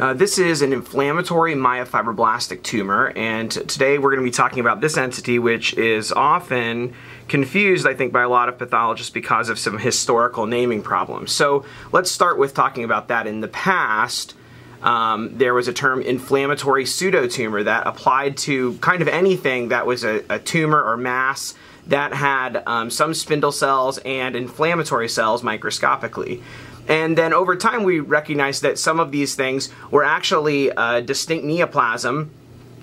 Uh, this is an inflammatory myofibroblastic tumor, and today we're going to be talking about this entity, which is often confused, I think, by a lot of pathologists because of some historical naming problems. So let's start with talking about that. In the past, um, there was a term inflammatory pseudotumor that applied to kind of anything that was a, a tumor or mass that had um, some spindle cells and inflammatory cells microscopically. And then over time, we recognized that some of these things were actually a distinct neoplasm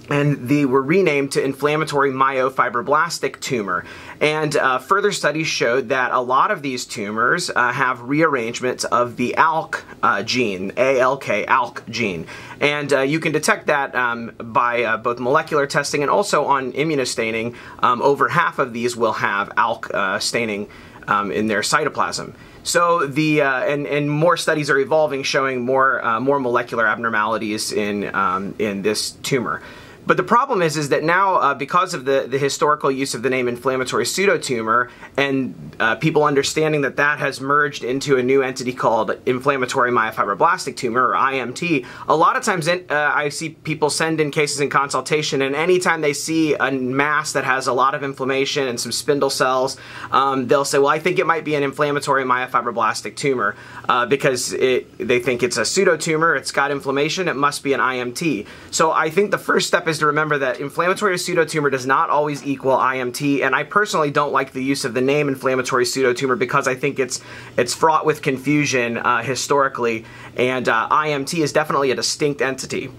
and they were renamed to inflammatory myofibroblastic tumor. And uh, further studies showed that a lot of these tumors uh, have rearrangements of the ALK uh, gene, ALK, ALK gene. And uh, you can detect that um, by uh, both molecular testing and also on immunostaining. Um, over half of these will have ALK uh, staining um, in their cytoplasm. So the uh, and and more studies are evolving, showing more uh, more molecular abnormalities in um, in this tumor. But the problem is, is that now uh, because of the, the historical use of the name inflammatory pseudotumor and uh, people understanding that that has merged into a new entity called inflammatory myofibroblastic tumor or IMT, a lot of times in, uh, I see people send in cases in consultation and anytime they see a mass that has a lot of inflammation and some spindle cells, um, they'll say, well, I think it might be an inflammatory myofibroblastic tumor uh, because it, they think it's a pseudotumor, it's got inflammation, it must be an IMT. So I think the first step is to remember that inflammatory pseudotumor does not always equal IMT, and I personally don't like the use of the name inflammatory pseudotumor because I think it's it's fraught with confusion uh, historically, and uh, IMT is definitely a distinct entity.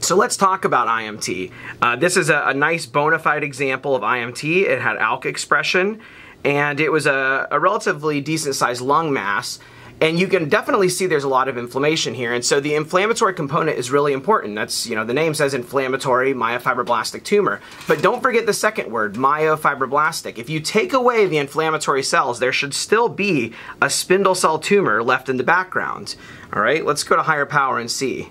So let's talk about IMT. Uh, this is a, a, nice bona fide example of IMT. It had ALK expression, and it was a, a relatively decent sized lung mass. And you can definitely see there's a lot of inflammation here. And so the inflammatory component is really important. That's, you know, the name says inflammatory myofibroblastic tumor. But don't forget the second word, myofibroblastic. If you take away the inflammatory cells, there should still be a spindle cell tumor left in the background. All right, let's go to higher power and see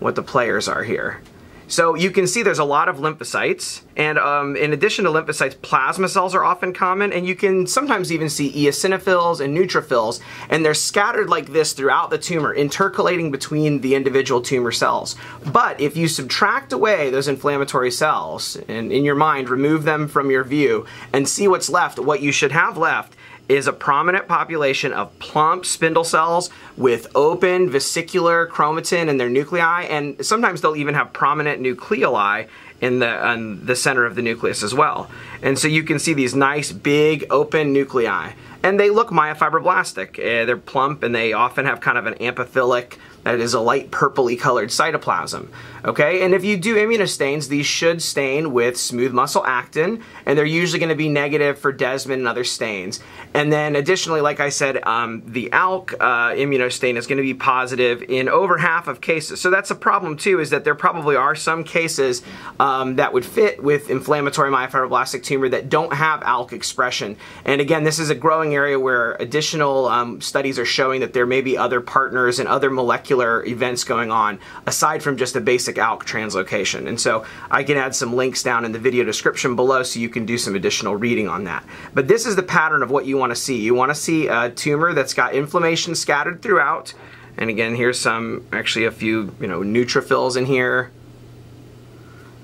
what the players are here. So you can see there's a lot of lymphocytes, and um, in addition to lymphocytes, plasma cells are often common, and you can sometimes even see eosinophils and neutrophils, and they're scattered like this throughout the tumor, intercalating between the individual tumor cells. But if you subtract away those inflammatory cells, and in your mind, remove them from your view, and see what's left, what you should have left is a prominent population of plump spindle cells with open vesicular chromatin in their nuclei, and sometimes they'll even have prominent nucleoli in the, in the center of the nucleus as well. And so you can see these nice big open nuclei. And they look myofibroblastic. Uh, they're plump and they often have kind of an amphophilic that is a light purpley colored cytoplasm. Okay, and if you do immunostains, these should stain with smooth muscle actin, and they're usually going to be negative for Desmin and other stains. And then additionally, like I said, um, the ALK uh, immunostain is going to be positive in over half of cases. So that's a problem too, is that there probably are some cases um, that would fit with inflammatory myofibroblastic tumor that don't have ALK expression. And again, this is a growing area where additional um, studies are showing that there may be other partners and other molecular molecular events going on aside from just a basic ALK translocation. And so I can add some links down in the video description below so you can do some additional reading on that. But this is the pattern of what you want to see. You want to see a tumor that's got inflammation scattered throughout. And again, here's some, actually a few, you know, neutrophils in here.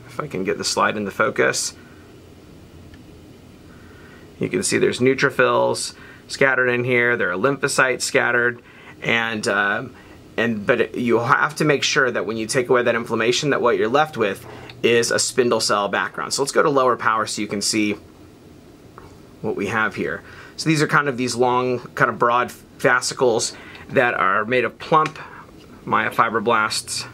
If I can get the slide into focus. You can see there's neutrophils scattered in here. There are lymphocytes scattered. And um, and but you have to make sure that when you take away that inflammation that what you're left with is a spindle cell background. So let's go to lower power so you can see what we have here. So these are kind of these long, kind of broad fascicles that are made of plump myofibroblasts.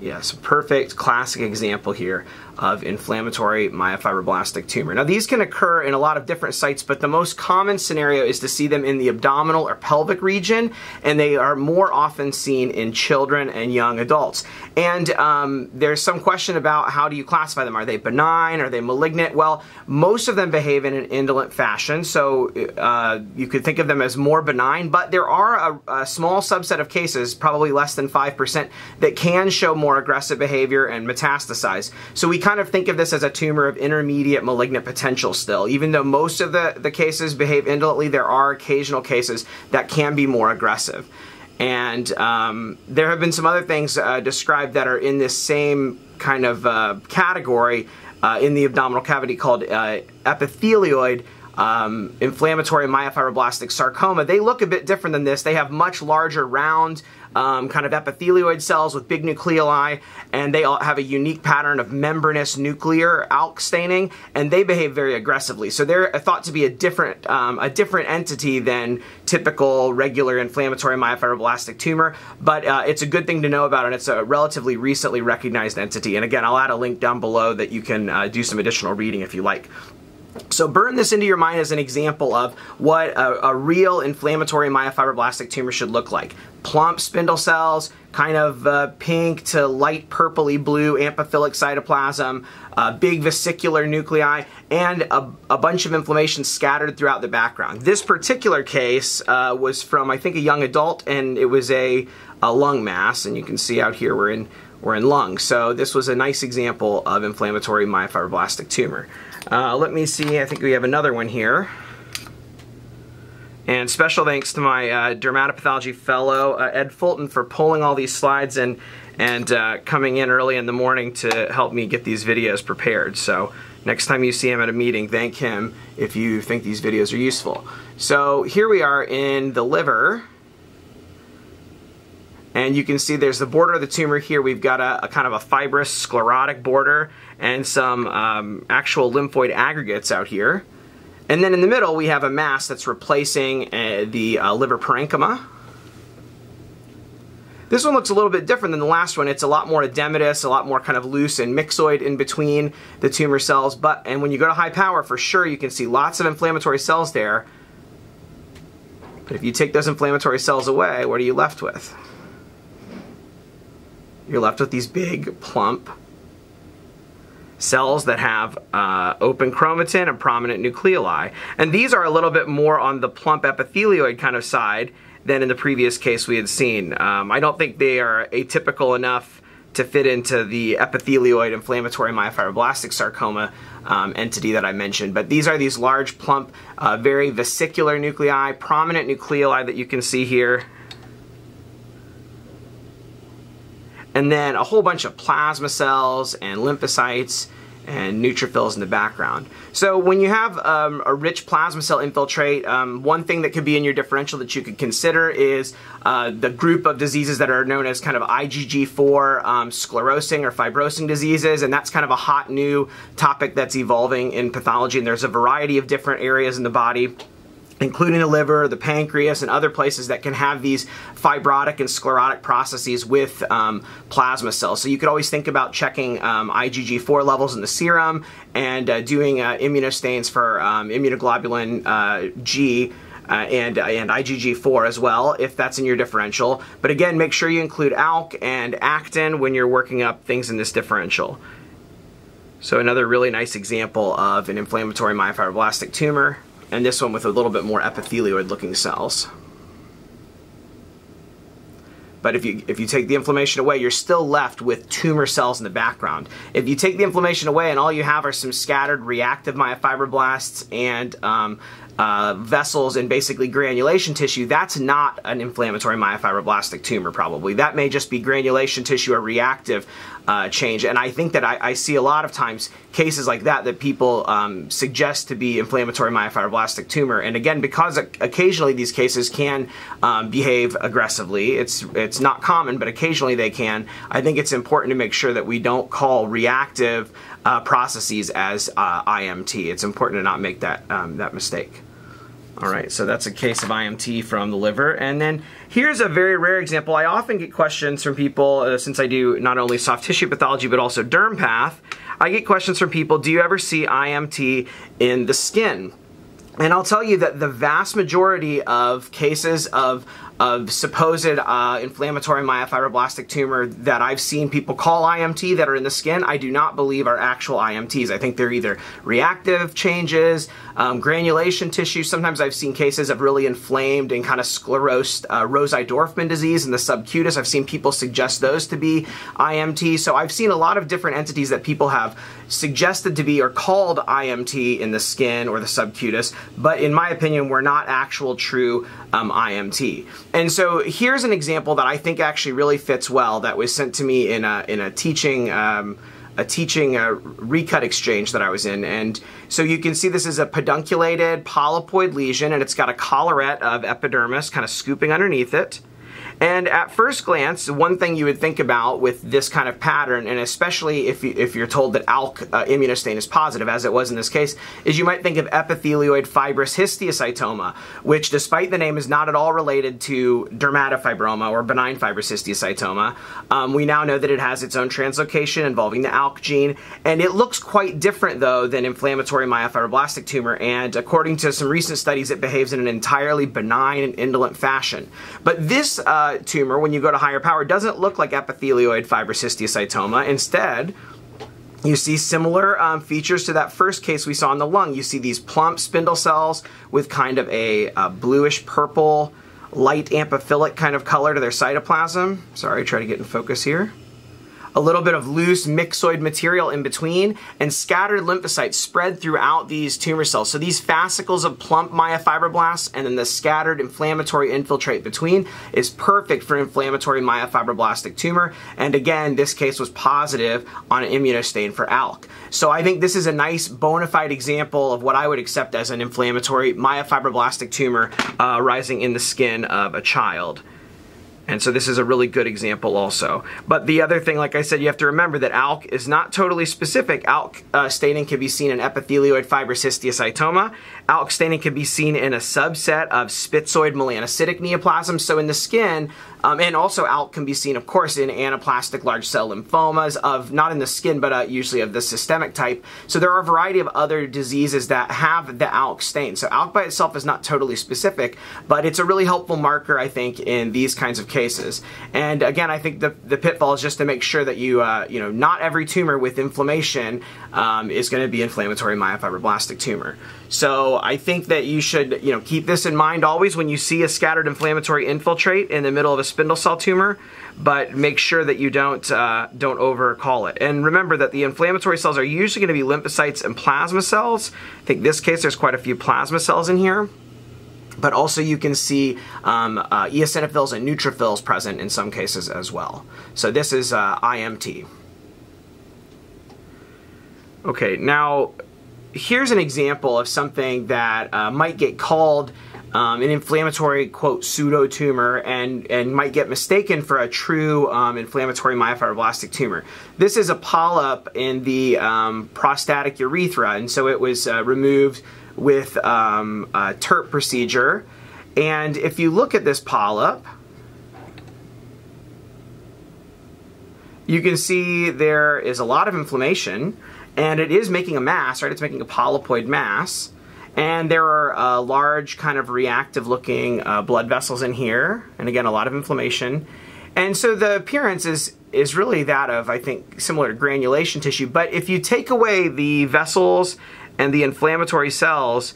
Yes, perfect classic example here of inflammatory myofibroblastic tumor. Now these can occur in a lot of different sites, but the most common scenario is to see them in the abdominal or pelvic region, and they are more often seen in children and young adults. And um, there's some question about how do you classify them? Are they benign? Are they malignant? Well, most of them behave in an indolent fashion, so uh, you could think of them as more benign, but there are a, a small subset of cases, probably less than 5%, that can show more aggressive behavior and metastasize. So we kind of think of this as a tumor of intermediate malignant potential still. Even though most of the, the cases behave indolently, there are occasional cases that can be more aggressive. And um, there have been some other things uh, described that are in this same kind of uh, category uh, in the abdominal cavity called uh, epithelioid um, inflammatory myofibroblastic sarcoma. They look a bit different than this. They have much larger round um, kind of epithelioid cells with big nucleoli, and they all have a unique pattern of membranous nuclear ALK staining, and they behave very aggressively. So they're thought to be a different um, a different entity than typical regular inflammatory myofibroblastic tumor, but uh, it's a good thing to know about, and it's a relatively recently recognized entity. And again, I'll add a link down below that you can uh, do some additional reading if you like. So burn this into your mind as an example of what a, a, real inflammatory myofibroblastic tumor should look like. Plump spindle cells, kind of uh, pink to light purpley blue amphophilic cytoplasm, uh, big vesicular nuclei, and a, a, bunch of inflammation scattered throughout the background. This particular case uh, was from, I think, a young adult, and it was a, a lung mass, and you can see out here we're in, we're in lung. So this was a nice example of inflammatory myofibroblastic tumor. Uh, let me see, I think we have another one here. And special thanks to my uh, dermatopathology fellow, uh, Ed Fulton, for pulling all these slides and, and uh, coming in early in the morning to help me get these videos prepared. So next time you see him at a meeting, thank him if you think these videos are useful. So here we are in the liver. And you can see there's the border of the tumor here. We've got a, a kind of a fibrous sclerotic border and some um, actual lymphoid aggregates out here. And then in the middle, we have a mass that's replacing uh, the uh, liver parenchyma. This one looks a little bit different than the last one. It's a lot more edematous, a lot more kind of loose and myxoid in between the tumor cells. But And when you go to high power, for sure, you can see lots of inflammatory cells there. But if you take those inflammatory cells away, what are you left with? You're left with these big, plump cells that have uh, open chromatin and prominent nucleoli. And these are a little bit more on the plump epithelioid kind of side than in the previous case we had seen. Um, I don't think they are atypical enough to fit into the epithelioid inflammatory myofibroblastic sarcoma um, entity that I mentioned. But these are these large, plump, uh, very vesicular nuclei, prominent nucleoli that you can see here. And then a whole bunch of plasma cells and lymphocytes and neutrophils in the background. So when you have um, a rich plasma cell infiltrate, um, one thing that could be in your differential that you could consider is uh, the group of diseases that are known as kind of IgG4 um, sclerosing or fibrosing diseases, and that's kind of a hot new topic that's evolving in pathology, and there's a variety of different areas in the body including the liver, the pancreas, and other places that can have these fibrotic and sclerotic processes with um, plasma cells. So you could always think about checking um, IgG4 levels in the serum and uh, doing uh, immunostains for um, immunoglobulin uh, G uh, and, uh, and IgG4 as well, if that's in your differential. But again, make sure you include ALK and actin when you're working up things in this differential. So another really nice example of an inflammatory myofibroblastic tumor and this one with a little bit more epithelioid looking cells. But if you, if you take the inflammation away, you're still left with tumor cells in the background. If you take the inflammation away and all you have are some scattered reactive myofibroblasts and um, uh, vessels and basically granulation tissue, that's not an inflammatory myofibroblastic tumor probably. That may just be granulation tissue or reactive uh, change. And I think that I, I, see a lot of times cases like that that people um, suggest to be inflammatory myofibroblastic tumor. And again, because occasionally these cases can um, behave aggressively, it's, it's not common, but occasionally they can, I think it's important to make sure that we don't call reactive uh, processes as uh, IMT. It's important to not make that, um, that mistake. All right, so that's a case of IMT from the liver. And then here's a very rare example. I often get questions from people, uh, since I do not only soft tissue pathology, but also derm path, I get questions from people, do you ever see IMT in the skin? And I'll tell you that the vast majority of cases of of supposed uh, inflammatory myofibroblastic tumor that I've seen people call IMT that are in the skin, I do not believe are actual IMTs. I think they're either reactive changes, um, granulation tissue. Sometimes I've seen cases of really inflamed and kind of sclerosed uh, Rosai-Dorfman disease in the subcutis. I've seen people suggest those to be IMT. So I've seen a lot of different entities that people have suggested to be or called IMT in the skin or the subcutis, but in my opinion, were not actual true um, IMT. And so here's an example that I think actually really fits well that was sent to me in a, in a teaching um, a teaching uh, recut exchange that I was in. And so you can see this is a pedunculated polypoid lesion and it's got a collarette of epidermis kind of scooping underneath it. And at first glance, one thing you would think about with this kind of pattern, and especially if, you, if you're told that ALK uh, immunostain is positive, as it was in this case, is you might think of epithelioid fibrous histiocytoma, which despite the name is not at all related to dermatofibroma or benign fibrous histiocytoma. Um, we now know that it has its own translocation involving the ALK gene, and it looks quite different though than inflammatory myofibroblastic tumor, and according to some recent studies, it behaves in an entirely benign and indolent fashion. But this uh, tumor, when you go to higher power, doesn't look like epithelioid fibrous histiocytoma. Instead, you see similar um, features to that first case we saw in the lung. You see these plump spindle cells with kind of a, a bluish purple, light amphophilic kind of color to their cytoplasm. Sorry, try to get in focus here a little bit of loose myxoid material in between, and scattered lymphocytes spread throughout these tumor cells. So these fascicles of plump myofibroblasts and then the scattered inflammatory infiltrate between is perfect for inflammatory myofibroblastic tumor. And again, this case was positive on an immunostain for ALK. So I think this is a nice bona fide example of what I would accept as an inflammatory myofibroblastic tumor uh, arising in the skin of a child. And so this is a really good example also. But the other thing, like I said, you have to remember that ALK is not totally specific. ALK uh, staining can be seen in epithelioid fibrous. ALK staining can be seen in a subset of spitzoid melanocytic neoplasms. So in the skin, um, and also ALK can be seen, of course, in anaplastic large cell lymphomas of, not in the skin, but uh, usually of the systemic type. So there are a variety of other diseases that have the ALK stain. So ALK by itself is not totally specific, but it's a really helpful marker, I think, in these kinds of cases. And again, I think the, the pitfall is just to make sure that you, uh, you know, not every tumor with inflammation um, is going to be inflammatory myofibroblastic tumor. So I think that you should, you know, keep this in mind always when you see a scattered inflammatory infiltrate in the middle of a spindle cell tumor, but make sure that you don't uh, don't overcall it. And remember that the inflammatory cells are usually going to be lymphocytes and plasma cells. I think this case there's quite a few plasma cells in here but also you can see um, uh, eosinophils and neutrophils present in some cases as well. So this is uh, IMT. Okay, now here's an example of something that uh, might get called um, an inflammatory, quote, pseudotumor and, and might get mistaken for a true um, inflammatory myofibroblastic tumor. This is a polyp in the um, prostatic urethra, and so it was uh, removed with um, a TURP procedure. And if you look at this polyp, you can see there is a lot of inflammation and it is making a mass, right? It's making a polypoid mass. And there are uh, large, kind of reactive looking uh, blood vessels in here, and again, a lot of inflammation. And so the appearance is, is really that of, I think, similar to granulation tissue. But if you take away the vessels and the inflammatory cells,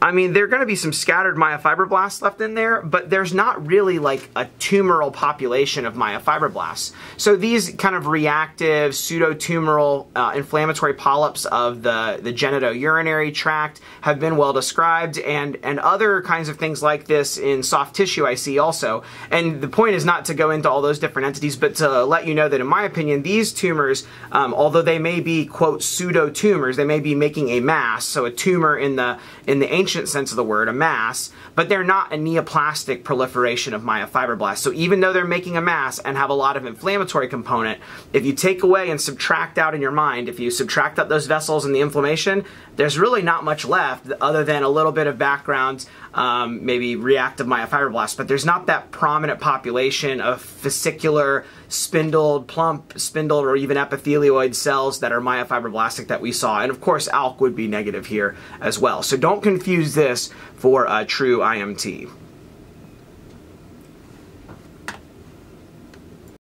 I mean, there are going to be some scattered myofibroblasts left in there, but there's not really like a tumoral population of myofibroblasts. So these kind of reactive pseudotumoral uh, inflammatory polyps of the, the genitourinary tract have been well described and, and other kinds of things like this in soft tissue I see also. And the point is not to go into all those different entities, but to let you know that in my opinion, these tumors, um, although they may be, quote, pseudotumors, they may be making a mass, so a tumor in the, in the ancient ancient sense of the word, a mass, but they're not a neoplastic proliferation of myofibroblasts. So even though they're making a mass and have a lot of inflammatory component, if you take away and subtract out in your mind, if you subtract out those vessels and the inflammation, there's really not much left other than a little bit of background, um, maybe reactive myofibroblasts, but there's not that prominent population of fascicular, spindled, plump, spindled, or even epithelioid cells that are myofibroblastic that we saw. And of course, ALK would be negative here as well. So don't confuse this for a true IMT.